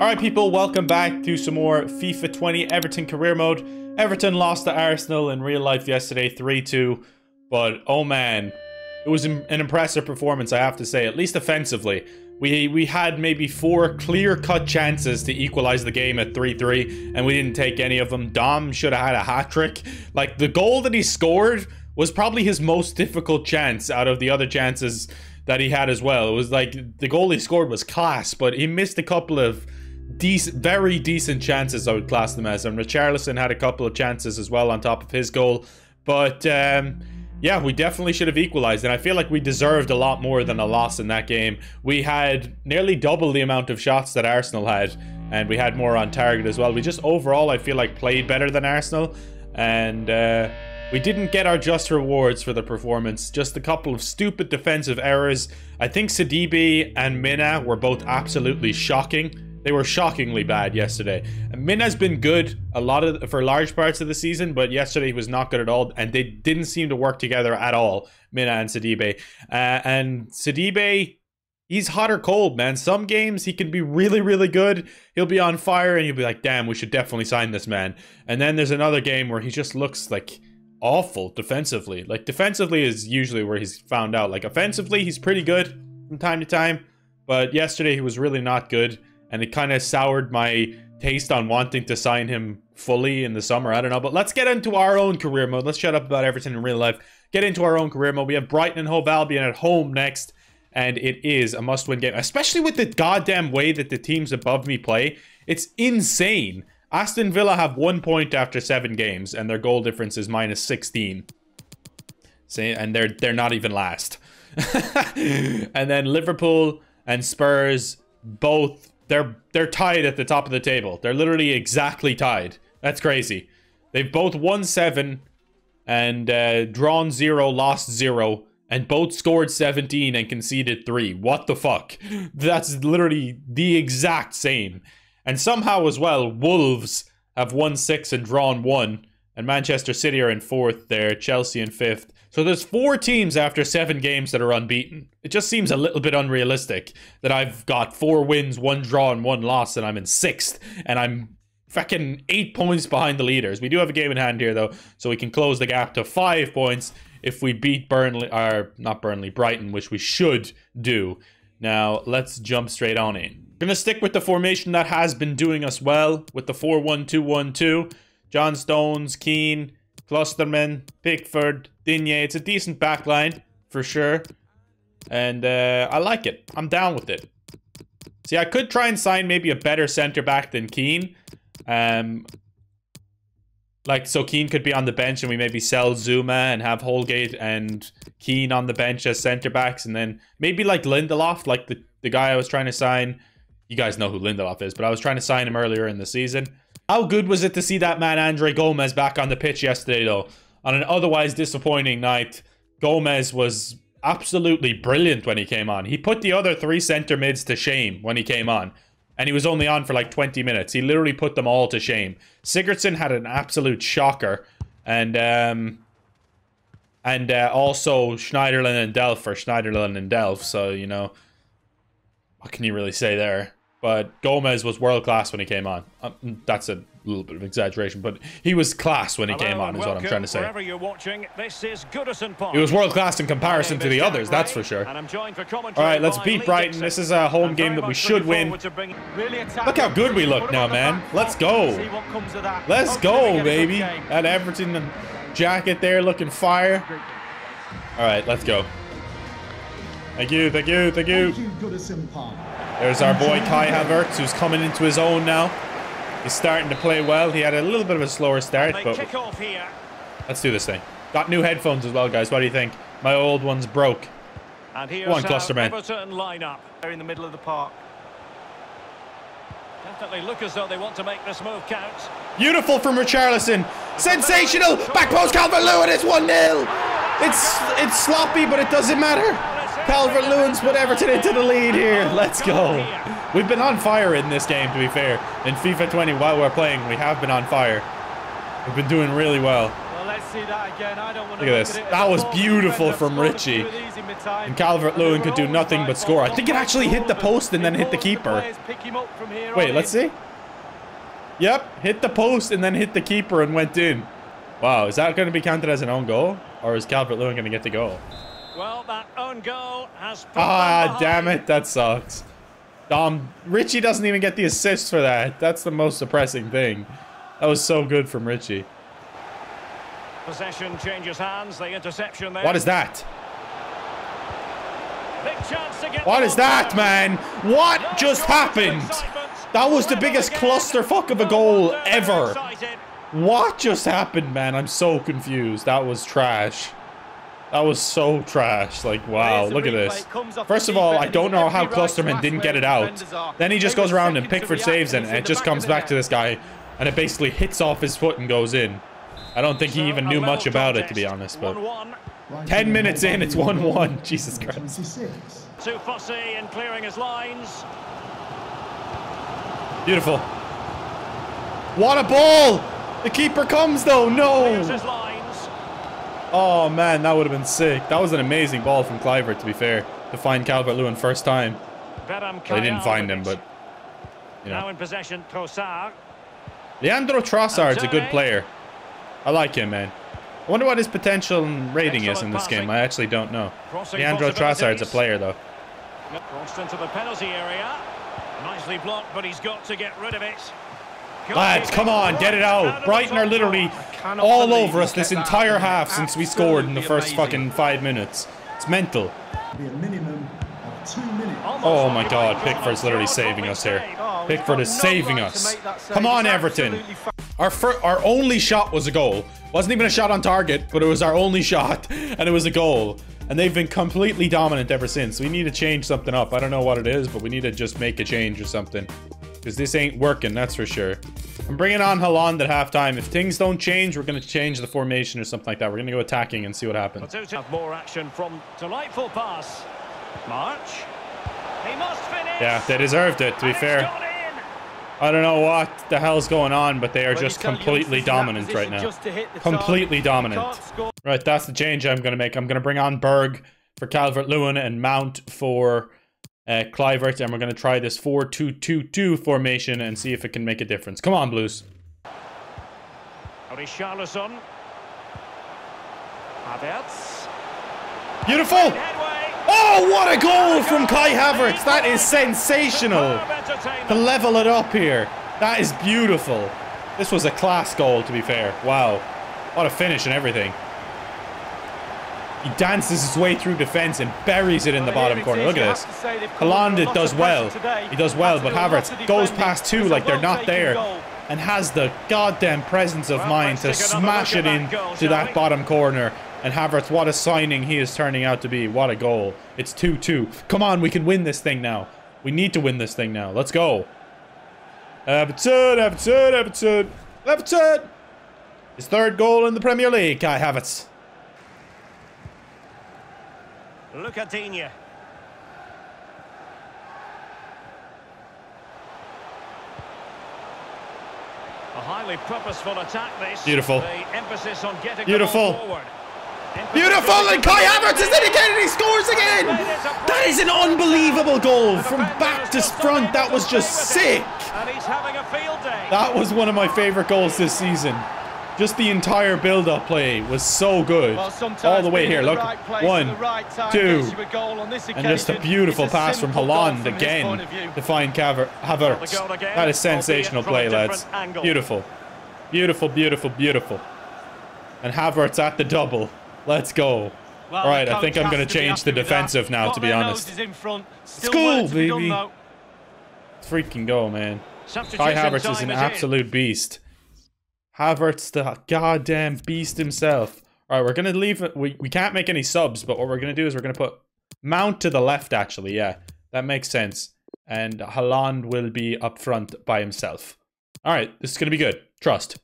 Alright people, welcome back to some more FIFA 20 Everton career mode. Everton lost to Arsenal in real life yesterday 3-2, but oh man, it was an impressive performance I have to say, at least offensively. We, we had maybe four clear-cut chances to equalize the game at 3-3, and we didn't take any of them. Dom should have had a hat-trick. Like, the goal that he scored was probably his most difficult chance out of the other chances that he had as well. It was like, the goal he scored was class, but he missed a couple of decent, very decent chances, I would class them as. And Richarlison had a couple of chances as well on top of his goal. But, um, yeah, we definitely should have equalized. And I feel like we deserved a lot more than a loss in that game. We had nearly double the amount of shots that Arsenal had. And we had more on target as well. We just overall, I feel like, played better than Arsenal. And, uh, we didn't get our just rewards for the performance, just a couple of stupid defensive errors. I think Sidibe and Mina were both absolutely shocking. They were shockingly bad yesterday. Min has been good a lot of for large parts of the season, but yesterday he was not good at all, and they didn't seem to work together at all. Mina and Sidibe, uh, and Sidibe, he's hot or cold, man. Some games he can be really, really good. He'll be on fire, and you'll be like, "Damn, we should definitely sign this man." And then there's another game where he just looks like awful defensively. Like defensively is usually where he's found out. Like offensively, he's pretty good from time to time, but yesterday he was really not good and it kind of soured my taste on wanting to sign him fully in the summer. I don't know, but let's get into our own career mode. Let's shut up about everything in real life. Get into our own career mode. We have Brighton and Hove Albion at home next, and it is a must-win game, especially with the goddamn way that the teams above me play. It's insane. Aston Villa have one point after seven games, and their goal difference is minus 16. See, and they're they're not even last. and then Liverpool and Spurs both they're they're tied at the top of the table. They're literally exactly tied. That's crazy. They've both won seven and uh, drawn zero, lost zero, and both scored 17 and conceded three. What the fuck? That's literally the exact same. And somehow as well, Wolves have won six and drawn one, and Manchester City are in fourth there, Chelsea in fifth. So there's four teams after seven games that are unbeaten. It just seems a little bit unrealistic that I've got four wins, one draw, and one loss, and I'm in sixth, and I'm fucking eight points behind the leaders. We do have a game in hand here, though, so we can close the gap to five points if we beat Burnley, or not Burnley, Brighton, which we should do. Now, let's jump straight on in. Gonna stick with the formation that has been doing us well with the 4-1-2-1-2. John Stones, Keane, Klostermann, Pickford, Digne. It's a decent backline, for sure. And uh, I like it. I'm down with it. See, I could try and sign maybe a better center back than Keane. Um, like, so Keane could be on the bench and we maybe sell Zouma and have Holgate and Keane on the bench as center backs. And then maybe like Lindelof, like the, the guy I was trying to sign. You guys know who Lindelof is, but I was trying to sign him earlier in the season. How good was it to see that man Andre Gomes back on the pitch yesterday, though? On an otherwise disappointing night, Gomes was absolutely brilliant when he came on. He put the other three centre mids to shame when he came on. And he was only on for like 20 minutes. He literally put them all to shame. Sigurdsson had an absolute shocker. And um, and uh, also Schneiderlin and Delph for Schneiderlin and Delph. So, you know, what can you really say there? But Gomes was world class when he came on. Um, that's a little bit of exaggeration, but he was class when he Hello came on, is what I'm trying to say. You're watching, this is He was world class in comparison to the others, that's for sure. All right, let's beat Brighton. This is a home game that we should win. Look how good we look now, man. Let's go. Let's go, baby. That Everton jacket there looking fire. All right, let's go. Thank you, thank you, thank you. There's our boy Kai Havertz, who's coming into his own now. He's starting to play well. He had a little bit of a slower start, but let's do this thing. Got new headphones as well, guys. What do you think? My old ones broke. And here's One uh, Klostermann. Everton. They're in the middle of the park. Definitely look as though they want to make this move count. Beautiful from Richarlison. Sensational. Back post Calvert-Lewin. It's 1-0. It's it's sloppy, but it doesn't matter. Calvert-Lewin's put Everton into the lead here. Let's go. We've been on fire in this game, to be fair. In FIFA 20, while we're playing, we have been on fire. We've been doing really well. Well, let's see that again. I don't want Look at this. That was beautiful from Richie. And Calvert-Lewin could do nothing but score. I think it actually hit the post and then hit the keeper. Wait, let's see. Yep, hit the post and then hit the keeper and went in. Wow, is that going to be counted as an own goal? Or is Calvert-Lewin going to get the goal? Well, that own goal has Ah, damn it. That sucks. Um, Richie doesn't even get the assist for that. That's the most depressing thing. That was so good from Richie. Possession changes hands. The interception there. What is that? Big chance to get What is that, man? What just happened? That was the biggest clusterfuck of a goal ever. What just happened, man? I'm so confused. That was trash. That was so trash. Like, wow, look at this. First of all, I don't know how Klostermann didn't get it out. Then he just goes around and Pickford saves it, and it just comes back to this guy, and it basically hits off his foot and goes in. I don't think he even knew much about it, to be honest, but... 10 minutes in, it's 1-1. Jesus Christ. Too fussy in clearing his lines. Beautiful. What a ball! The keeper comes, though. No! Clears his lines. Oh man, that would have been sick. That was an amazing ball from Kluivert, to be fair, to find Calvert-Lewin first time. They didn't find him, but you Now in possession, Trossard. Leandro Trossard's a good player. I like him, man. I wonder what his potential rating is in this game. I actually don't know. Crossing Leandro Trossard's a player, though. Crossed into the penalty area. Nicely blocked, but he's got to get rid of it. Good Lads, come on, get it Out out. Brighton are literally all over us this entire half since we scored in the first fucking five minutes. It's mental. be a minimum of two minutes. Almost Oh my god, goal. Pickford's literally saving us here. Oh, Pickford is saving us. Come on, Everton. Our fir- our only shot was a goal. Wasn't even a shot on target, but it was our only shot, and it was a goal. And they've been completely dominant ever since. We need to change something up. I don't know what it is, but we need to just make a change or something. Because this ain't working, that's for sure. I'm bringing on Haaland at halftime. If things don't change, we're going to change the formation or something like that. We're going to go attacking and see what happens. Have more action from delightful pass. March. He must finish. Yeah, they deserved it, to be fair. I don't know what the hell's going on, but they are just completely dominant right now. Completely dominant. Right, that's the change I'm going to make. I'm going to bring on Berge for Calvert-Lewin and Mount for uh, Kluivert, and we're going to try this 4-2-2-2 formation and see if it can make a difference. Come on, Blues. Richarlison. Havertz. Beautiful! Oh, what a goal from Kai Havertz! That is sensational! To level it up here. That is beautiful. This was a class goal, to be fair. Wow. What a finish and everything. He dances his way through defence and buries it in the bottom corner. Look at this. Haaland does well. He does well, but Havertz goes past two like they're not there and has the goddamn presence of mind to let's take another smash it in to that bottom corner. And Havertz, what a signing he is turning out to be. What a goal. It's 2-2. Come on, we can win this thing now. We need to win this thing now. Let's go. Everton, Everton, Everton, Everton. His third goal in the Premier League, Kai Havertz. Look at Digne. A highly purposeful attack this. Beautiful. The emphasis on getting Beautiful. the ball forward. Beautiful, and Kai Havertz is in again, and he scores again. That is an unbelievable goal from back to front. That was just sick. And he's having a field day. That was one of my favorite goals this season. Just the entire build-up play was so good. All the way here, look. One, right two, and just a beautiful pass from Haaland again to find Caver Havertz. Again, That is sensational from a play, lads. angle. Beautiful. Beautiful, beautiful, beautiful. And Havertz at the double. Let's go. All right, I think I'm going to change the defensive now, to be honest. Let's go, baby. Freaking go, man. Kai Havertz is an absolute beast. Havertz, the goddamn beast himself. All right, we're gonna leave it. We we can't make any subs, but what we're gonna do is we're gonna put Mount to the left. Actually, yeah, that makes sense. And Haaland will be up front by himself. All right, this is gonna be good. Trust.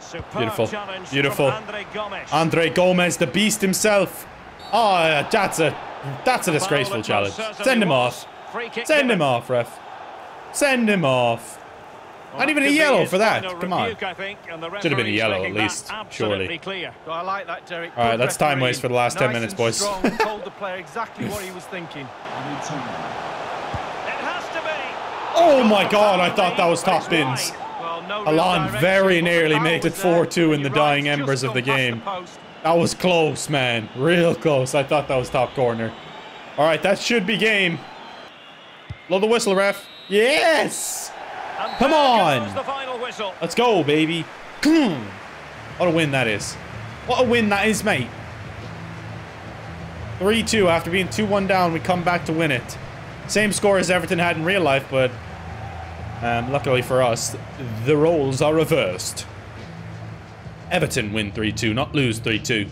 Superb Beautiful. Beautiful. Andre Gomes. Andre Gomes, the beast himself. Oh, that's a that's a disgraceful challenge. Send him off. Send him off, ref. Send him off. Well, Not even a yellow for that. Come on. rebuke, I think, and Should have been a yellow at least, absolutely surely. clear. I like that, Derek. All right, Good let's time refereeing. waste for the last 10 minutes, boys. strong, told the player exactly what he was thinking. It has to be. Oh my god, I thought that was top bins. Well, no real Alon very nearly power made it 4-2 in the dying embers of the game. post. That was close, man. Real close. I thought that was top corner. All right, that should be game. Blow the whistle, ref. Yes! Come on. the final whistle. Let's go, baby. What a win that is. What a win that is, mate. 3-2. After being 2-1 down, we come back to win it. Same score as Everton had in real life, but um, luckily for us, the roles are reversed. Everton win 3-2, not lose 3-2.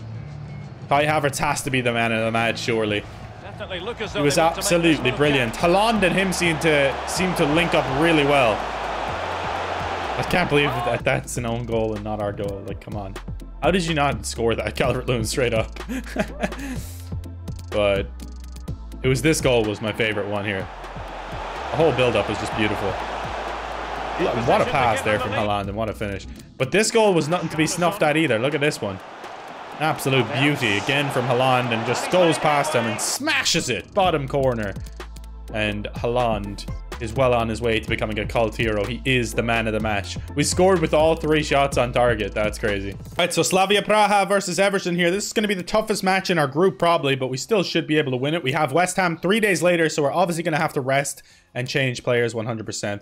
Kai Havertz has to be the man of the match, surely. Definitely look as though He was they want to make this absolutely brilliant. Haaland and him seem to seem to link up really well. I can't believe that that's an own goal and not our goal. Like, come on. How did you not score that, Calvert-Lewin, straight up? but it was this goal was my favorite one here. The whole build-up was just beautiful. What a pass there from Haaland and what a finish. But this goal was nothing to be snuffed at either. Look at this one. Absolute beauty again from Haaland and just goes past him and smashes it. Bottom corner. And Haaland is well on his way to becoming a cult hero. He is the man of the match. We scored with all three shots on target. That's crazy. All right, so Slavia Praha versus Everton here. This is going to be the toughest match in our group probably, but we still should be able to win it. We have West Ham three days later, so we're obviously going to have to rest and change players 100%.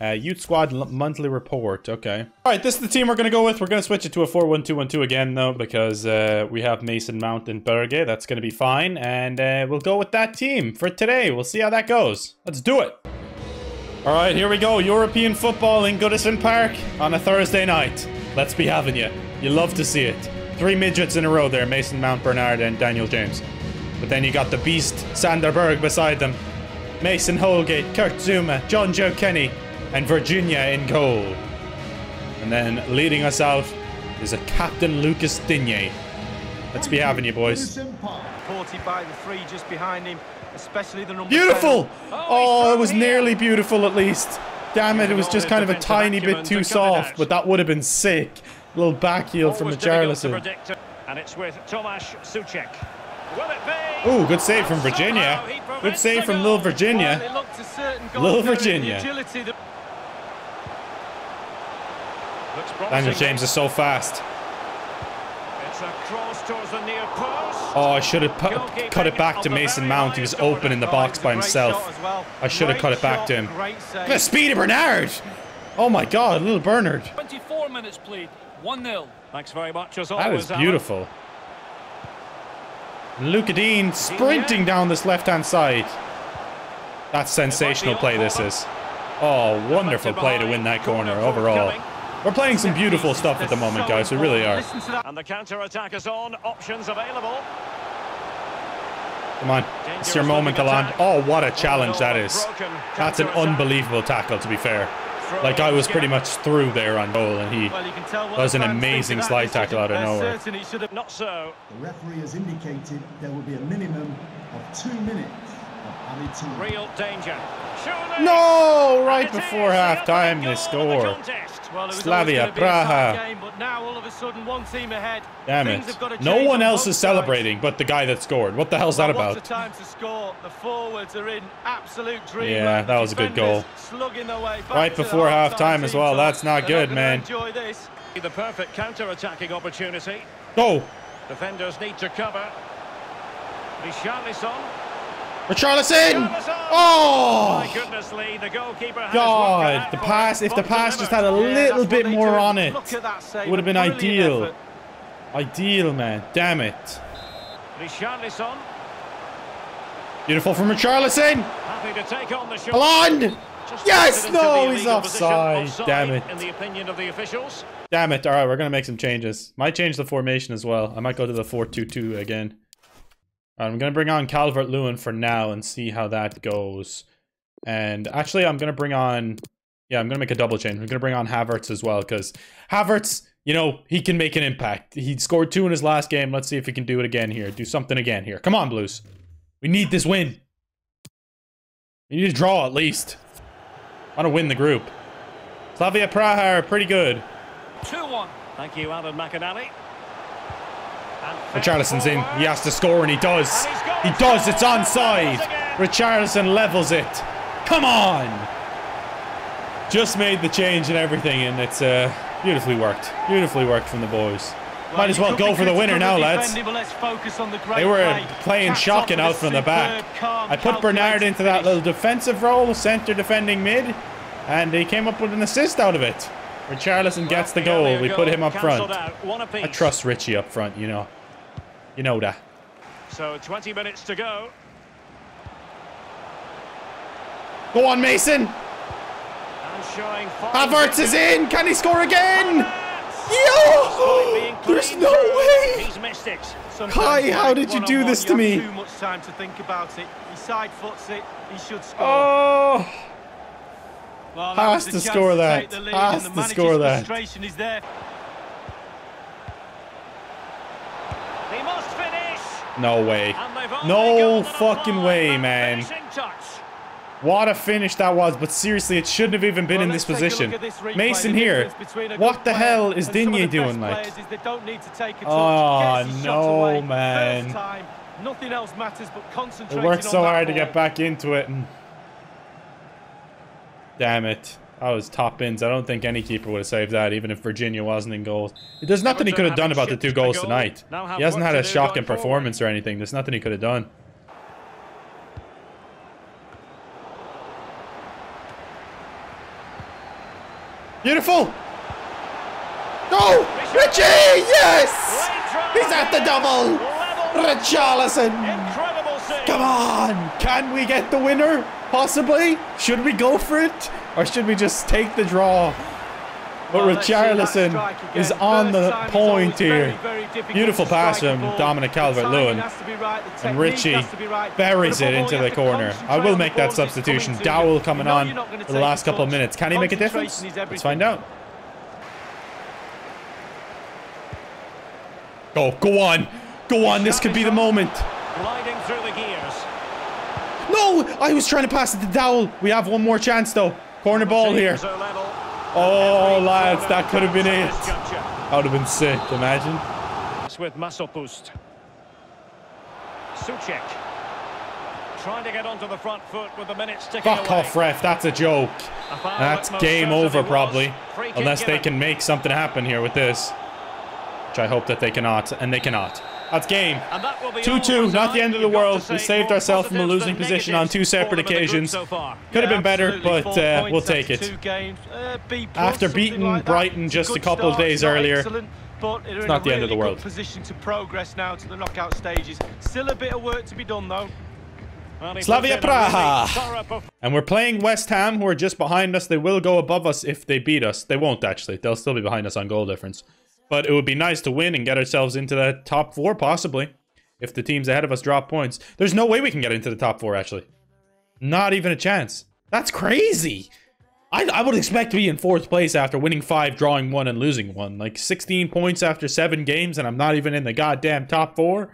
Uh, youth squad monthly report. Okay. All right, this is the team we're going to go with. We're going to switch it to a 4-1-2-1-2 again, though, because uh, we have Mason Mount and Berge. That's going to be fine. And uh, we'll go with that team for today. We'll see how that goes. Let's do it. All right, here we go. European football in Goodison Park on a Thursday night. Let's be having you. You love to see it. Three midgets in a row there. Mason Mount, Bernard, and Daniel James. But then you got the beast, Sander Berge, beside them. Mason Holgate, Kurt Zouma, John Joe Kenny, and Virginia in goal. And then leading us out is a Captain Lucas Digne. Let's be having you, boys. Goodison Park. Supported by the three just behind him, especially the number Beautiful! 10. Oh, it was nearly beautiful at least. Damn it, it was just kind of a tiny bit too soft, but that would have been sick. little back heel from Richarlison. And it's with Tomáš Souček. Will it be? Ooh, good save from Virginia. Good save from. Lil Virginia. it looked a certain goal Little there, the Virginia. agility that- Looks promising. Daniel James is so fast. It's a cross towards the near post. Oh, I should have pu- cut it back to Mason Mount. He was open in the box by himself. well. I should have cut it back to him. Look at the speed of Bernard. Oh my god, little Bernard. 24 minutes played, 1 0. Thanks very much as That always. is Alan. beautiful. Luca Dean sprinting down this left-hand side. That's sensational play this is. Oh, wonderful play to win that corner overall. We're playing some beautiful stuff at the moment, guys. We really are. Listen to that. And the counter-attack is on. Options available. Come on. It's your moment, to land. Oh, what a challenge that is. That's an unbelievable tackle, to be fair. Like, I was pretty much through there on goal, and he... Well, you can tell what That was the an amazing slide tackle out of They're nowhere. certain should have- Not so. The referee has indicated there will be a minimum of two minutes of added time. Real danger. Surely. No! Right It is before the half-time, they goal the score. Well, Slavia always gonna be a tight Praha. Game, but now all of a sudden, one team ahead. Damn Things it. have got to No one on else both is celebrating but the guy that scored. What the hell's that about? What's the time to score? The forwards are in absolute dream. Yeah, that was a good goal. Slugging their way back Right before half-time half-time as well. That's not good, man. Enjoy this. The perfect counter-attacking opportunity. Go! Defenders need to cover. Richarlison. Richarlison! Oh! My goodness, Lee, the goalkeeper has God, the pass, if the pass just had a little bit more on it, Look at that save. would have been ideal. Ideal, man. Damn it. Richarlison, Beautiful from Richarlison! happy to take on the shot. Just Yes! it No, he's position. offside. Damn it. In the opinion of the officials. Damn it. Alright, we're gonna make some changes. Might change the formation as well. I might go to the 4-2-2 again. I'm gonna bring on Calvert Lewin for now and see how that goes. And actually, I'm gonna bring on. Yeah, I'm gonna make a double change. I'm gonna bring on Havertz as well because Havertz, you know, he can make an impact. He scored two in his last game. Let's see if he can do it again here. Do something again here. Come on, Blues. We need this win. We need a draw at least. I want to win the group. Slavia Praha are pretty good. 2-1. Thank you, Alan McInally. Richarlison's in. He has to score, and he does. He does. It's onside. Richarlison levels it. Come on. Just made the change and everything, and it's uh, beautifully worked. Beautifully worked from the boys. Might as well go for the winner now, lads. They were playing shocking out from the back. I put Bernard into that little defensive role, centre defending mid, and he came up with an assist out of it. Richarlison gets the goal. We put him up front. I trust Richie up front, you know. You know that. So 20 minutes to go. Go on, Mason. Havertz is in. Can he score again? Yo! There's no way. He's missed it. Kai, how did you do this to me? Too much time to think about it. He side foots it. He should score. Oh. Well, Has to score that. lead, Has to score that. Frustration is there. He must finish. No way. And they've only No fucking way, man. What a finish that was, but seriously, it shouldn't have even been Well, in this position. this. Mason here. difference between a What the hell is Digne doing, like? they don't need to take a Oh, no, man. Time, nothing else matters but It concentrating worked so hard to get back into it, and damn it, that was top bins. I don't think any keeper would have saved that, even if Virginia wasn't in goals. There's nothing he could have done about the two goals tonight. He hasn't had a shocking performance or anything. There's nothing he could have done. Beautiful! Go! Richie! Yes! He's at the double! Richarlison! Incredible. Come on! Can we get the winner? Possibly? Should we go for it? Or should we just take the draw? But Well, let's see that Richarlison is on First the point always very, here. very Beautiful pass from. Dominic Calvert-Lewin. has to be right, And Richie has to be right. buries it into the corner. I will make that ball as it's substitution. Dowell coming You know on you're not gonna for the last couple of minutes. Can he make a difference? Let's find out. Go, go on. Go on, this could be the moment. Gliding through the gears. No, I was trying to pass it to Dowell. We have one more chance though. Corner ball here. Teams are level. Oh, lads, that could have been it. at. That would have been sick, imagine. With boost. Souček. Trying to get onto the front foot with the minutes ticking Fuck away. off, ref. That's a joke. A That's game over, probably. Unless they can make something happen here with this. Which I hope that they cannot, and they cannot. That's game. And that will be 2 all 2, not the end of the world. We saved ourselves from a losing position on two separate for them in the group occasions. so. Could have been better, but uh, we'll take it. Uh, B plus, After beating like. Brighton just a couple of start. days It's not earlier, excellent, but in not the end of the world. position to progress now to the knockout stages. Still a bit of work to be done though. Slavia puts in a really Praha. And we're playing West Ham, who are just behind us. They will go above us if they beat us. They won't, actually. They'll still be behind us on goal difference. But it would be nice to win and get ourselves into the top four, possibly. If the teams ahead of us drop points. There's no way we can get into the top four, actually. Not even a chance. That's crazy. I, I would expect to be in fourth place after winning five, drawing one, and losing one. Like 16 points after seven games, and I'm not even in the goddamn top four.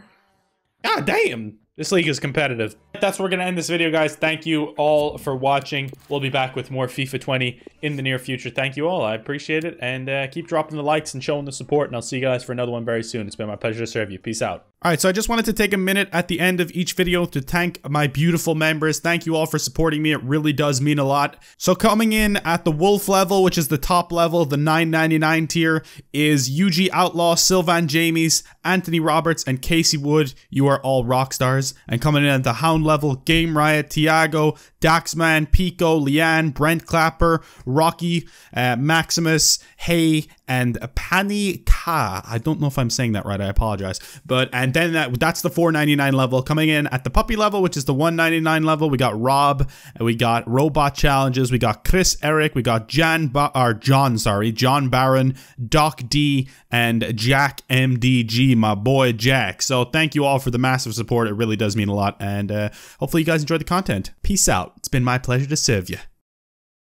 God damn. This league is competitive. That's where we're going to end this video, guys. Thank you all for watching. We'll be back with more FIFA 20 in the near future. Thank you all. I appreciate it. And uh, keep dropping the likes and showing the support. And I'll see you guys for another one very soon. It's been my pleasure to serve you. Peace out. All right, so I just wanted to take a minute at the end of each video to thank my beautiful members. Thank you all for supporting me. It really does mean a lot. So coming in at the Wolf level, which is the top level, the 9.99 tier, is UG Outlaw, Sylvain Jamais, Anthony Roberts, and Casey Wood. You are all rock stars. And coming in at the Hound level, Game Riot, Thiago, Daxman, Peeko, Lianne, Brent Clapper, Rocky, uh, Macximus, Hei, and Pani Ta. I don't know if I'm saying that right. I apologize. But and then that that's the 4.99 level. Coming in at the puppy level, which is the 199 level, we got Rob, and we got Robot Challenges, we got Chriss Erik, we got Jan ba- or John, sorry, John Barron, Doc D, and Jack MDG, my boy Jack. So thank you all for the massive support. It really does mean a lot, and uh, hopefully you guys enjoyed the content. Peace out. It's been my pleasure to serve you.